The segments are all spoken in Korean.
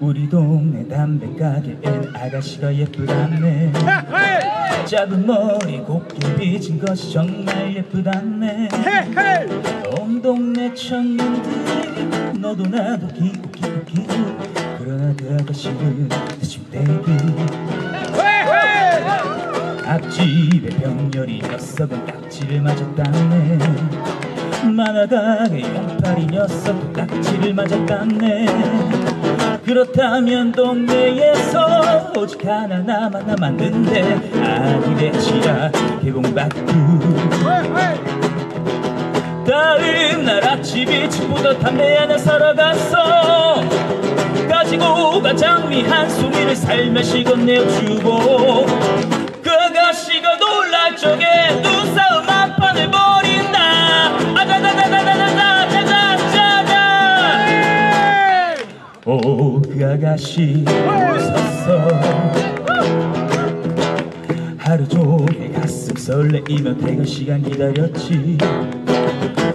우리 동네 담배 가게엔 아가씨가 예쁘다네. 짧은 머리 곱게 빗은 것이 정말 예쁘다네. 온 동네 청년들이 너도 나도 기고 기고 기고 그러나 그 아가씨는 대충대기 앞집에 병렬이 녀석은 딱지를 맞았다네 만화가게 용팔이 녀석도 딱지를 맞았다네. 그렇다면 동네에서 오직 하나 남아 남았는데 아니래지라 개봉박두 다음 날 아침 일찍부터 담배 하나 사러 갔어. 가지고 간 장미 한 송이를 살며시 건네주고 오그 아가씨 웃었어. 하루 종일 가슴 설레이며 퇴근 시간 기다렸지.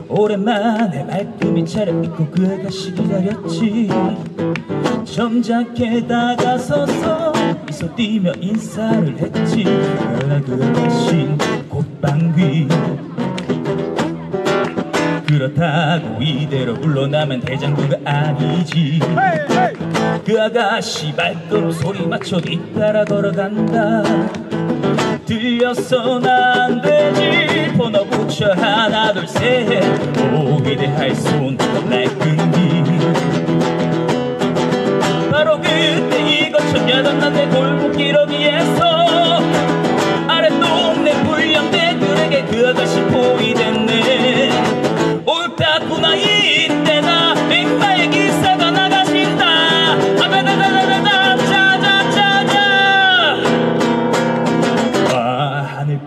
오랜만에 말끔히 차려입고 그 아가씨 기다렸지. 점잖게 다가서서 미소 띠며 인사를 했지. 그러나 그 그렇다고 이대로 물러나면 대장부가 아니지. 그 아가씨 발걸음 소리 맞춰 뒤따라 걸어간다. 들렸어 난 되지. 번호 붙여 하나 둘 셋. 오게 대할 손 날끈기. 바로 그때 이거 천야던 난내 골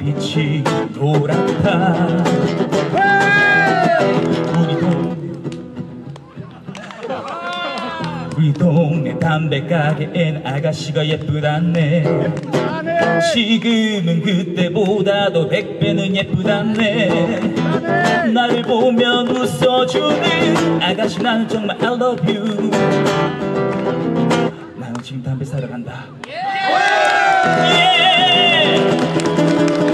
빛이 노랗다. 우리 동네. 우리 동네 담배 가게엔 아가씨가 예쁘다네. 지금은 그때보다 도 백배는 예쁘다네 날 보면 웃어주는 아가씨 나는 정말 I love you 나는 지금 담배 사러 간다 yeah. Yeah.